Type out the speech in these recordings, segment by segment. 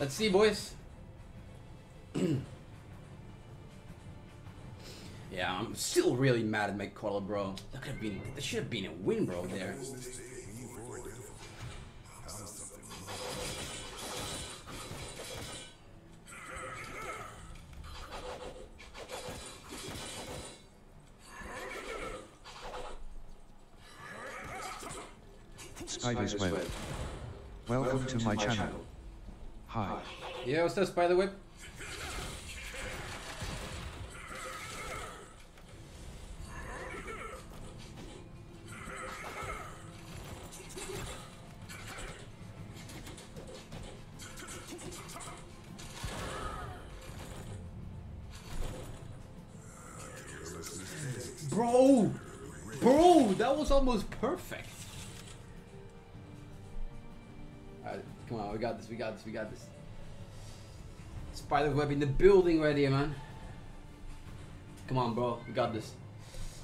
Let's see, boys. yeah, I'm still really mad at McCullough, bro. That could have been. That should have been a win, bro. There. Spider's Web. Welcome to my channel. Hi. Yeah, what's this, by the way? Bro! Bro, that was almost perfect. Come on, we got this, we got this, we got this. Spider web in the building right here, man. Come on, bro, we got this.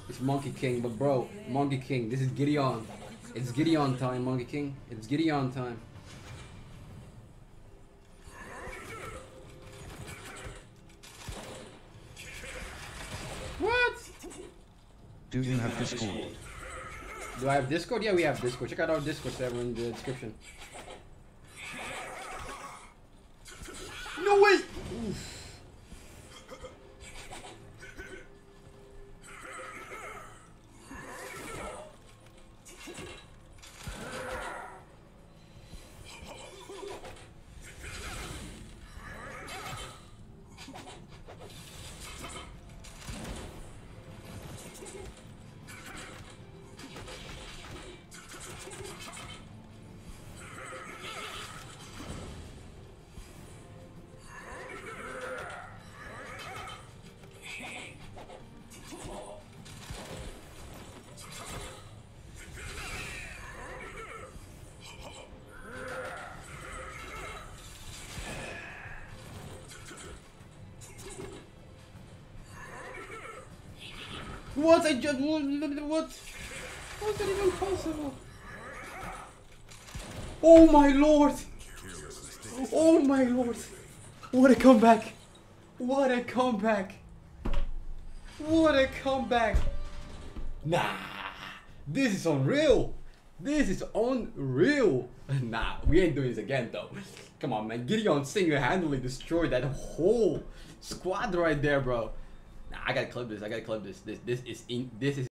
It's Monkey King, but bro, Monkey King, this is Gideon. It's Gideon time, Monkey King. It's Gideon time. What? Do you have Discord? Do I have Discord? Yeah, we have Discord. Check out our Discord server in the description. No way! What? I just what? How is that even possible? Oh my lord! Oh my lord! What a comeback! What a comeback! What a comeback! Nah, this is unreal. This is unreal. Nah, we ain't doing this again though. Come on, man. Gideon single-handedly destroyed that whole squad right there, bro. Nah, I gotta clip this. I gotta clip this. This this is in. This is